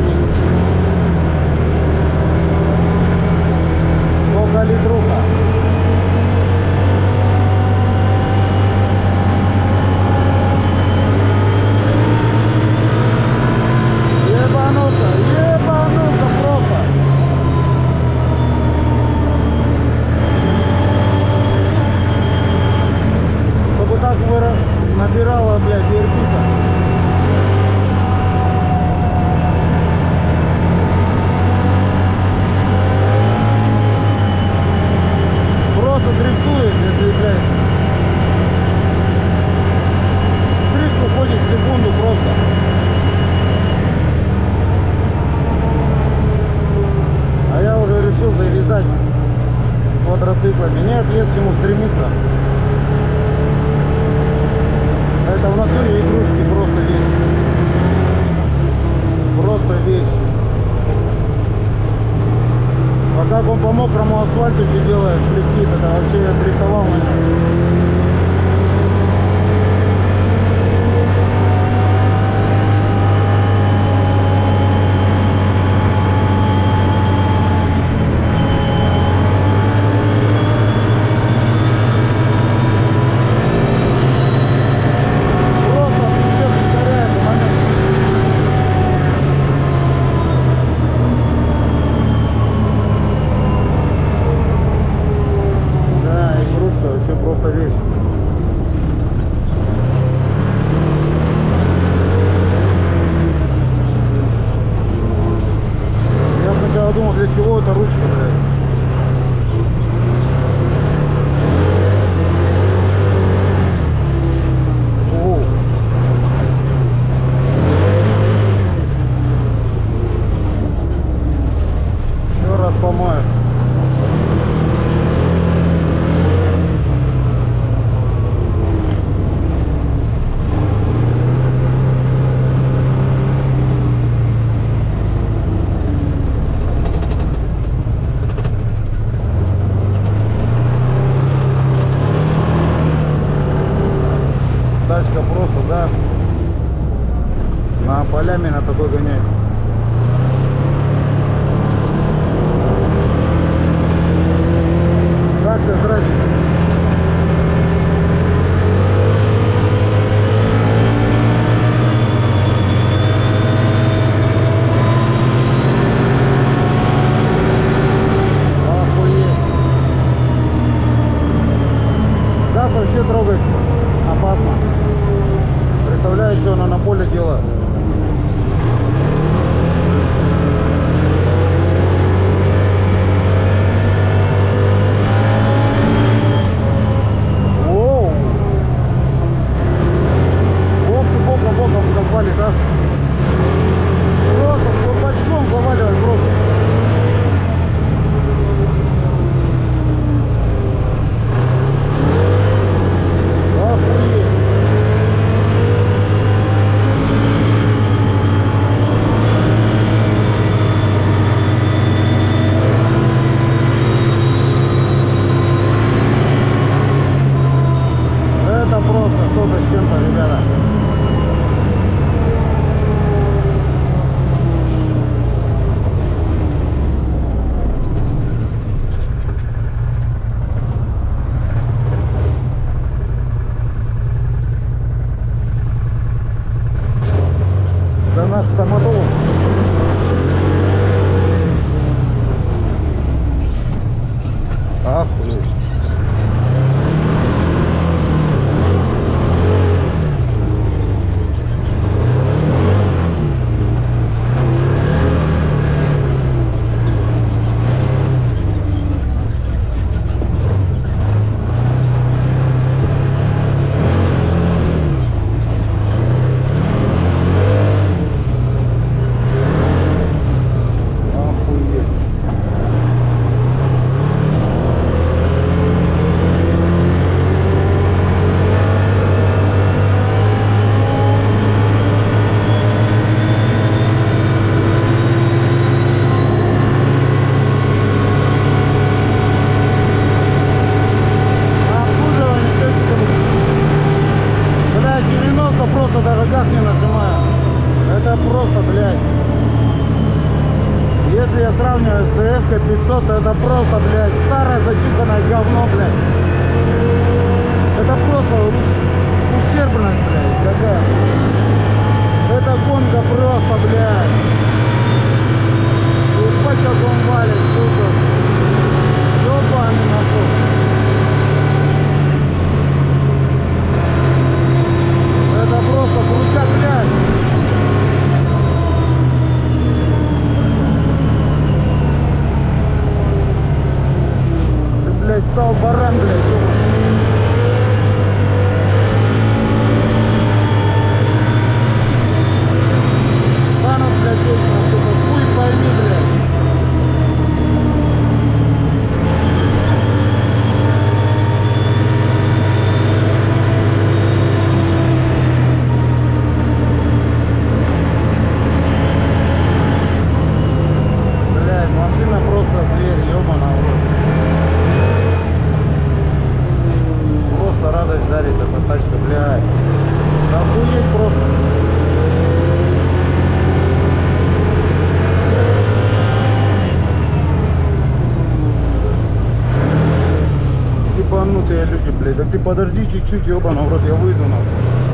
установить. Много ли друга? Ебануться, ебануться просто. Чтобы набирала, блядь, вербит. 问问 Ốp. CF 500, то это просто, блядь, старое зачуханное говно, блядь. Это просто ущ- ущербность, блядь, какая. Это гонка просто, блядь. Ебать, как он валит, сука. Ёбаный насос. Это просто крутяк, блядь. Ты, блядь, стал баран, блядь. ёбаный. Станут, блядь, вечно, сука, хуй пойми, блядь. Блядь, машина просто зверь, ёбана в рот. Просто радость дарит эта тачка, блядь. Охуеть просто. Ебанутые люди, блядь. Да ты подожди чуть-чуть, ёбана в рот, я выйду нахуй. Так.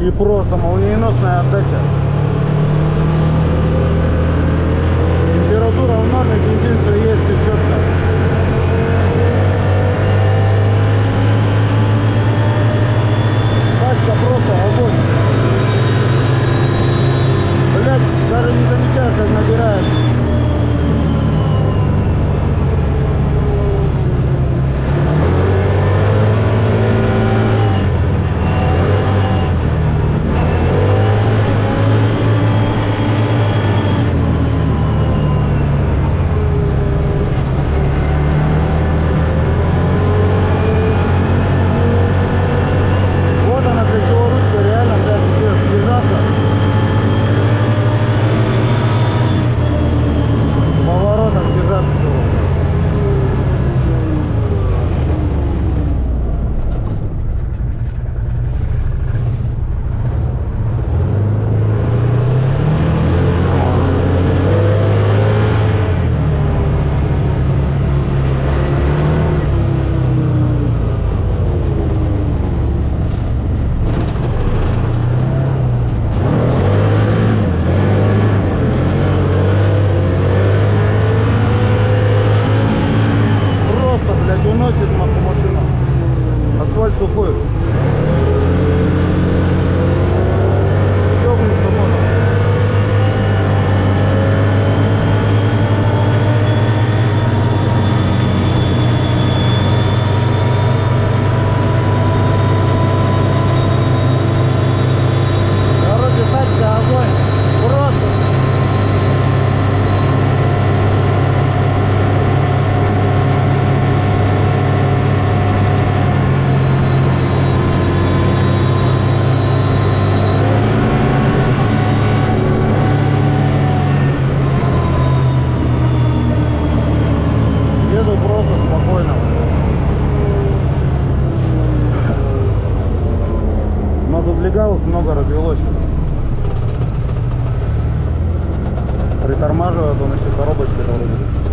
И просто молниеносная отдача. Температура в норме, все есть, все четко. Даже не замечаешь, как набирает. Но задвигалок много развелось. Притормаживает он еще коробочкой вроде.